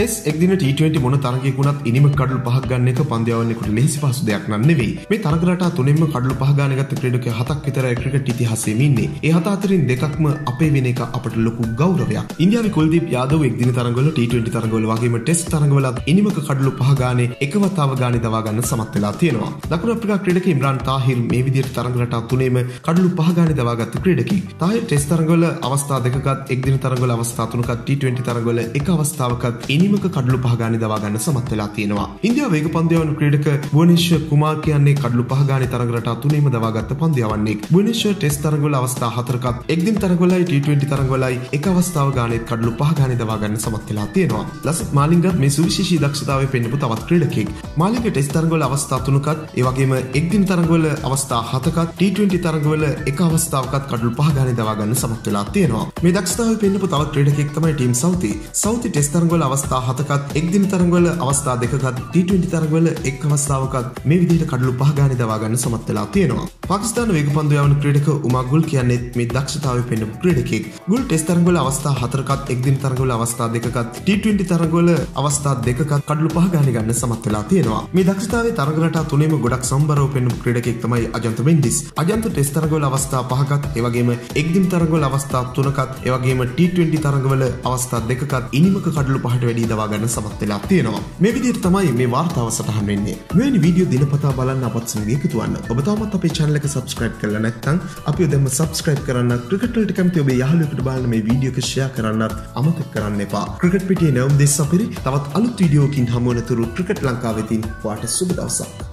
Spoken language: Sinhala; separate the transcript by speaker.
Speaker 1: ටෙස් එක්දින ට20 මොන තරගයකුණත් ඉනිම කඩු පහක් ගන්න එක පන්දයාවන්නෙකුට ලෙසි පසු දෙයක් නන්නෙවෙයි මේ තරගරට තුනෙම කඩු පහගානගත ක්‍රඩක හතක් විතර ක්‍රිකට ඉතිහාසේමින්නේ ඒ හත අතරින් දෙකක්ම අපේ වෙන එක අපට ලොකු ගෞරවයක්. ඉන්දියාව කොල්දීප යාදව එක්දින තරගල ට20 තරගල වගේම ටෙස් තරගවලත් ඉනිමක කඩලු පහගානේ එකවතාව ගානි දවාගන්න සමත් වෙලා තියෙනවා. දකුණ අප්‍රිකා ක්‍රඩක ඉම්රාන් තාහිල් මේ විදිහට තරගලට තුනේම කඩලු පහගානි දවාගත්ත ක්‍රඩකි තාහිල් ටෙස් තරගවල අවස්ථා දෙකත් එක්දින තරගල අවස්ථා තුනකත් ට20 තරගවල එක අවස්ථාවකත් ඉනිම අන්තිමක කඩලු පහගානි දවාගන්න සමත් වෙලා තියෙනවා. ඉන්දියා වේග පන්දයාවන ක්‍රීඩක බුවනිශ්ව කුමාර් කියන්නේ කඩලු පහගානි තරගලට තුනීම දවාගත්ත පන්දයාවන්නේ. බුවනිශ්ව ටෙස්ට් තරගවල අවස්ථා හතරකත් එක්දින තරගවලයි T20 තරගවලයි එක අවස්ථාව ගානෙත් කඩලු පහගානි දවාගන්න සමත් වෙලා තියෙනවා. ලසිත් මාලිංගත් මේ සුවිශේෂී දක්ෂතාවය පෙන්වපු තවත් ක්‍රීඩකෙක්. මාලිංග ටෙස්ට් තරගවල අවස්ථා තුනකත් ඒ වගේම එක්දින තරගවල අවස්ථා හතකත් T20 තරගවල එක අවස්ථාවකත් කඩලු පහගානි දවාගන්න සමත් වෙලා තියෙනවා. මේ දක්ෂතාවය පෙන්වපු තවත් ක්‍රීඩකෙක් තමයි ටීම් සෞති. සෞති ටෙස්ට් තරගවල අවස්ථා අවස්ථා හතකත් එක්දින තරගවල අවස්ථා දෙකත් ට20 තරගවල එක් අවස්ථාවකත් මේ විදිහට කඩලු පහගානි දවාගන්න සමත් වෙලා තියෙනවා. පාකිස්ාන වේගපන්දු යවන ක්‍රඩක උමගුල් කියන්නෙත් මේ දක්ෂතාව පෙන්න්නපු ක්‍රඩකෙක් ගුල් ටෙස් තරගවල අවස්ථා හතරකත් එක්දින තරගවල අවස්ථා දෙකත් ට20 තරගවල අවස්ථා දෙකත් කඩලු පහගානි ගන්න සමත් වෙලා තියෙනවා. මේ දක්ෂතාවේ තරගලට තුනේම ගොඩක් සම්බරව පෙන්නුම් ක්‍රඩකෙක් තමයි අජන්ත වෙන්ඩිස් අජන්ත ටෙස් තරගවල අවස්ථා පහකත් ඒවගේම එක්දින තරගවල අවස්ථා තුනකත් ඒවගේම ට20 තරගවල අවස්ථා දෙකත් ඉනිමක කඩලු පහට වැඩි දවාගන්න සමත් වෙලා තියෙනවා. මේ විදිහට තමයි මේ වාර්තාව සටහන් වෙන්නේ. මෙවැනි වීඩියෝ දිනපතා බලන්න අපත් සමග එකතු වන්න ඔබ තාමත් අපේ channel එක subscribe කරලා නැත්නම් අපි දැම්ම subscribe කරන්න ක්‍රිකට් වලට කැමති ඔබේ යාළුවෙකුට බලන්න මේ වීඩියෝ එක share කරන්නත් අමතක කරන්න එපා. ක්‍රිකට් පිටියේ නැවුම් දෙස් අපිරි තවත් අලුත් වීඩියෝකින් හමු වෙනතුරු ක්‍රිකට් ලංකාවෙතින් ඔයාට සුබ දවසක්.